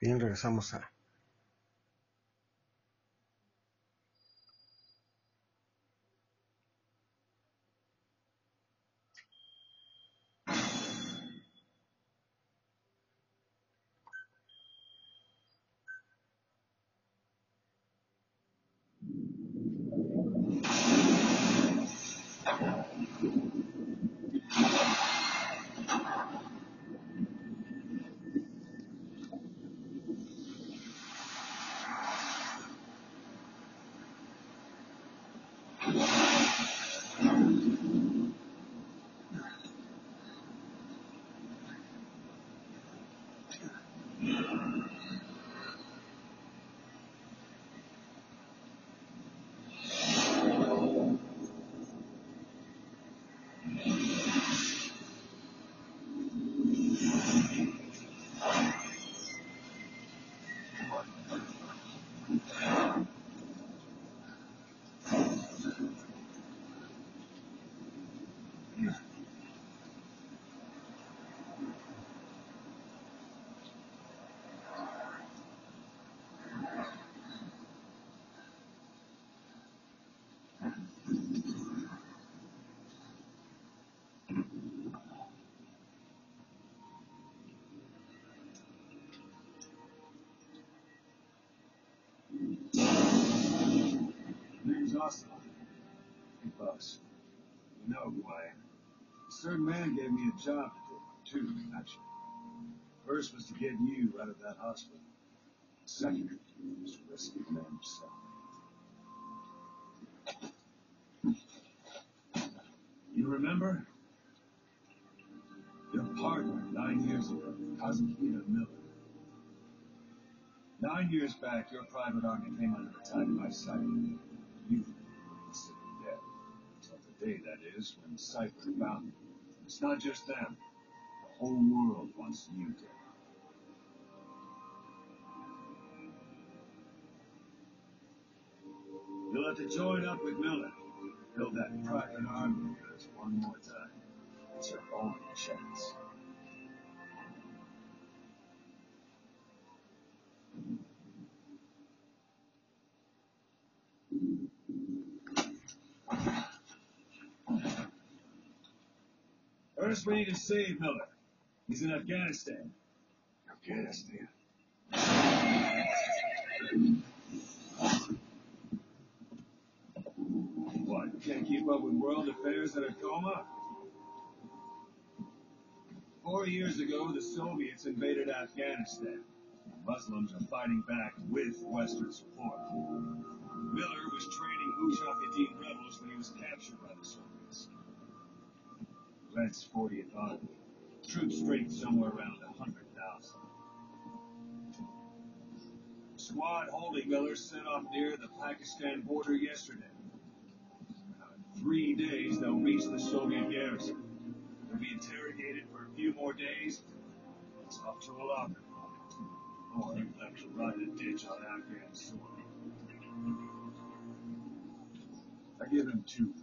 Bien, regresamos a... Boss. You know who I am. A certain man gave me a job to do. Two, actually. First was to get you out of that hospital. Second was to rescue the man himself. You remember? Your partner nine years ago, Kazuhira Miller. Nine years back, your private army came under attack by Cipher. Until the day, that is, when Cipher found you. It's not just them. The whole world wants you dead. You'll have to join up with Miller. Build that private army of yours one more time. It's your only chance. First, we need to save Miller. He's in Afghanistan. Afghanistan. What? Can't keep up with world affairs in a coma? Four years ago, the Soviets invaded Afghanistan. Muslims are fighting back with Western support. Miller was training Mujahideen rebels when he was captured by the Soviets. Red's 40th Army. Troop strength somewhere around 100,000. Squad holding Miller set off near the Pakistan border yesterday. In three days, they'll reach the Soviet garrison. They'll be interrogated for a few more days. It's up to a locker. Or left to a ditch on Afghan soil. I give him two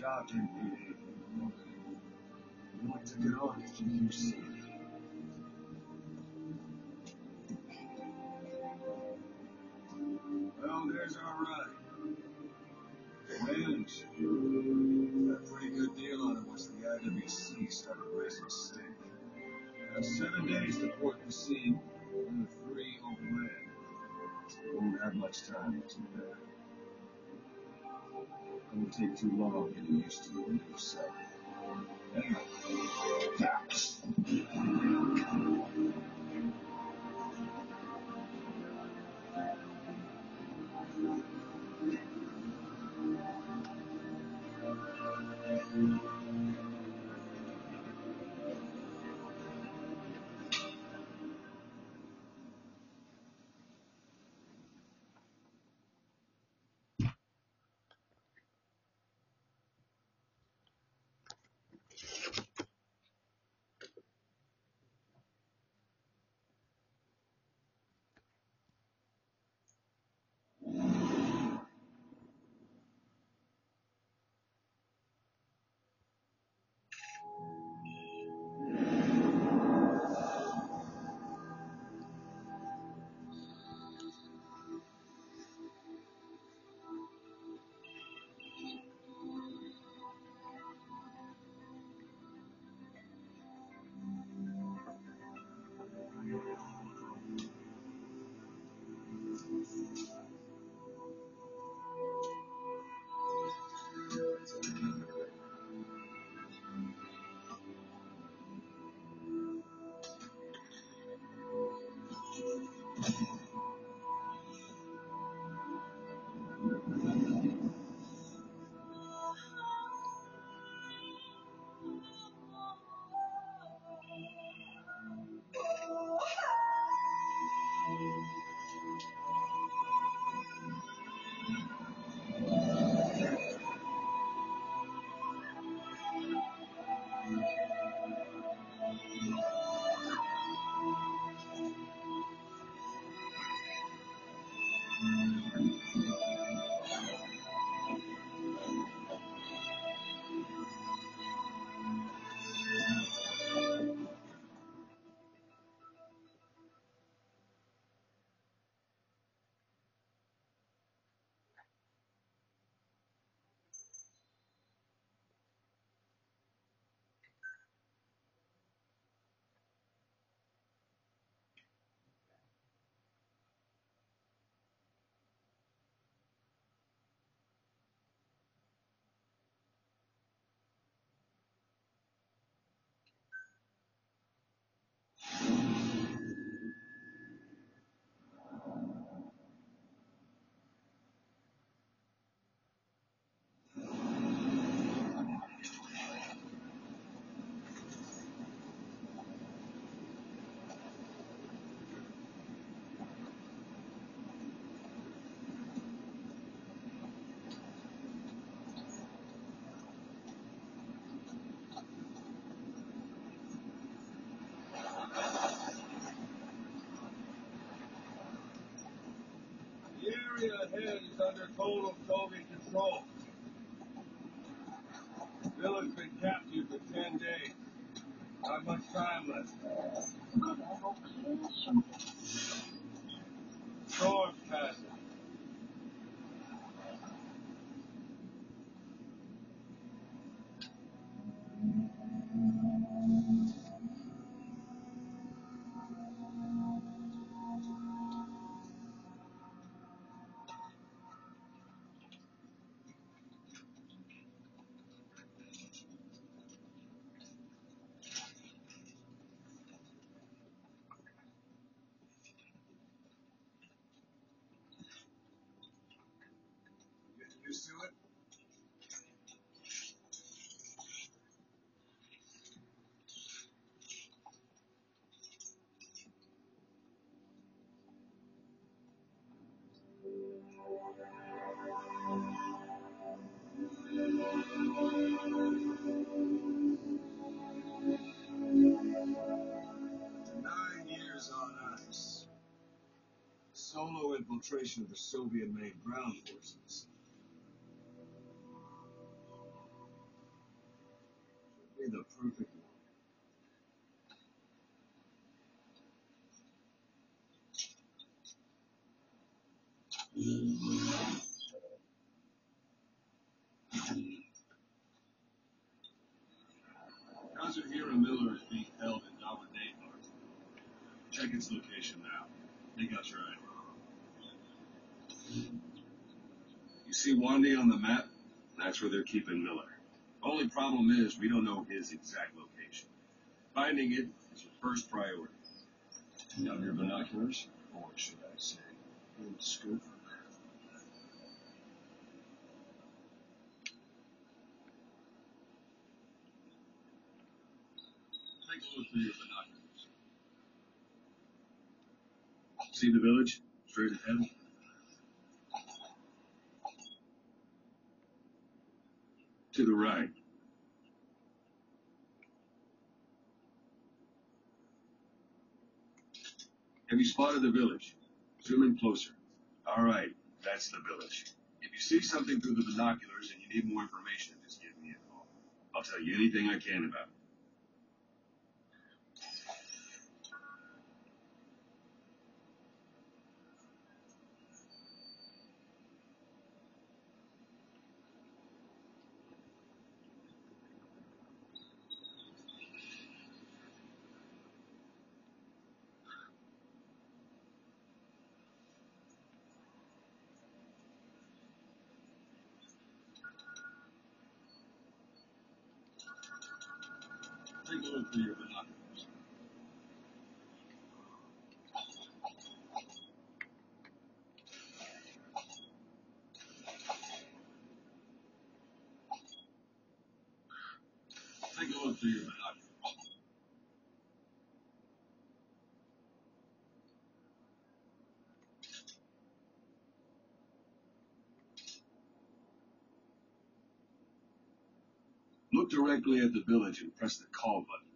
job anything. We only took it on to you. Well, there's our ride. Range. Got a pretty good deal on it once the IWC started raising stake. Got seven days to port the scene, and the three overland. Won't have much time to prepare. It won't take too long getting used to the new site. Total Soviet control. Miller's been captured for ten days. Not much time left. Used to it? Solo infiltration of the Soviet-made ground forces. Perfect one. Miller is being held in Dalmaday Park. Check its location now. They got your right. You see Wandy on the map? That's where they're keeping Miller. Only problem is we don't know his exact location. Finding it is your first priority. You have your binoculars? Or should I say, your scope? Take a look through your binoculars. See the village? Straight ahead? To the right. Have you spotted the village? Zoom in closer. All right, that's the village. If you see something through the binoculars and you need more information, just give me a call. I'll tell you anything I can about it. Look directly at the village and press the call button.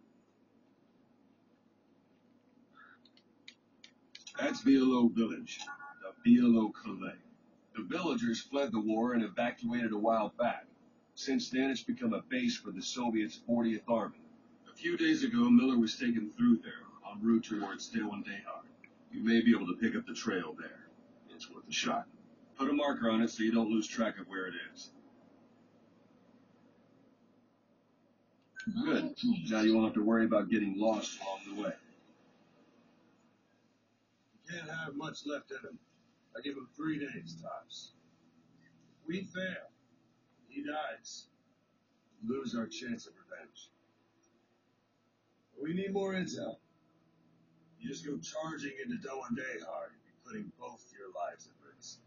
That's Wialo Village, the Wialo Kallai. The villagers fled the war and evacuated a while back. Since then, it's become a base for the Soviets' 40th Army. A few days ago, Miller was taken through there, en route towards Da Ghwandai Khar. You may be able to pick up the trail there. It's worth a shot. Put a marker on it so you don't lose track of where it is. Good. Now you won't have to worry about getting lost along the way. Can't have much left in him. I give him three days tops. If we fail, he dies. Lose our chance of revenge. We need more intel. You just go charging into Da Ghwandai Khar and be putting both your lives at risk.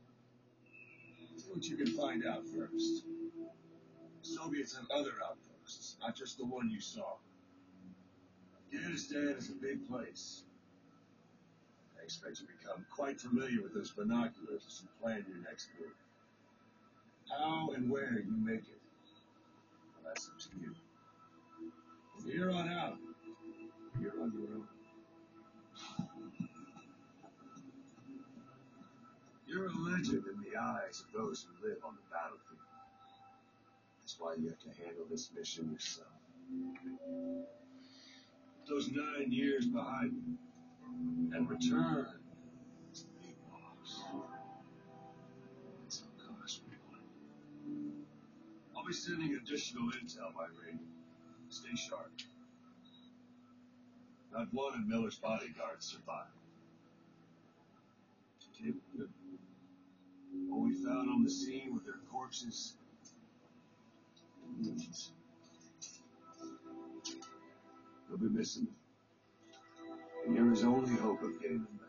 See what you can find out first. Soviets have other outposts, not just the one you saw. Afghanistan is a big place. Expect to become quite familiar with those binoculars as you plan your next move. How and where you make it, well, that's up to you. From here on out, you're on your own. You're a legend in the eyes of those who live on the battlefield. That's why you have to handle this mission yourself. Those nine years behind you and return the one. I'll be sending additional intel by radio. Stay sharp. Not one of Miller's bodyguards survived. What we found on the scene with their corpses. They'll be missing and there is only hope of getting them back.